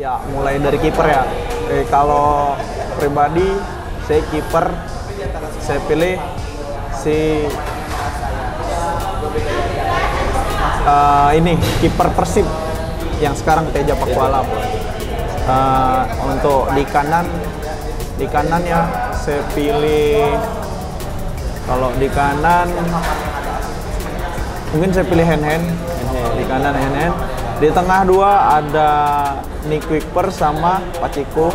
Ya, mulai dari kiper ya. Eh, kalau pribadi saya kiper saya pilih si eh, ini kiper Persib yang sekarang Teja Pakualam. Eh, untuk di kanan di kanan ya saya pilih kalau di kanan mungkin saya pilih hand hand di kanan hand hand di tengah dua ada Nick Wicper sama Paciko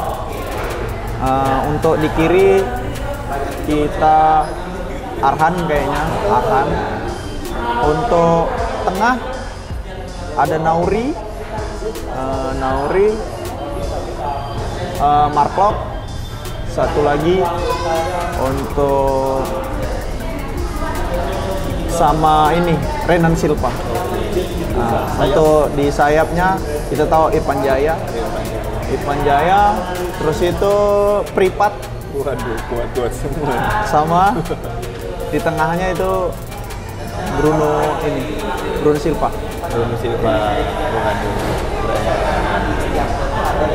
Eh, untuk di kiri kita Arhan kayaknya Arhan. Untuk tengah ada Nauri. Eh, Nauri. Eh, Marklock satu lagi untuk sama ini Renan Silva Nah, untuk di sayapnya kita tahu Irfan Jaya Irfan Jaya terus itu Pripat Waduh, kuat-kuat semua. sama di tengahnya itu Bruno ini Bruno Silva Bruno Silva. Waduh.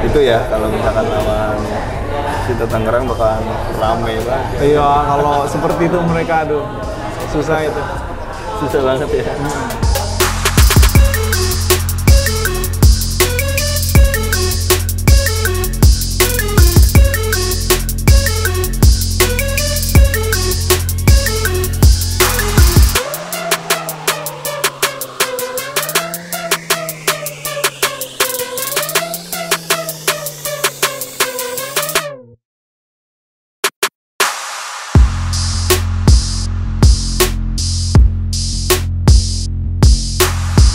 Itu ya kalau misalkan lawan Sita Tangerang bakalan rame banget. iya kalau seperti itu mereka aduh susah itu Susah banget ya.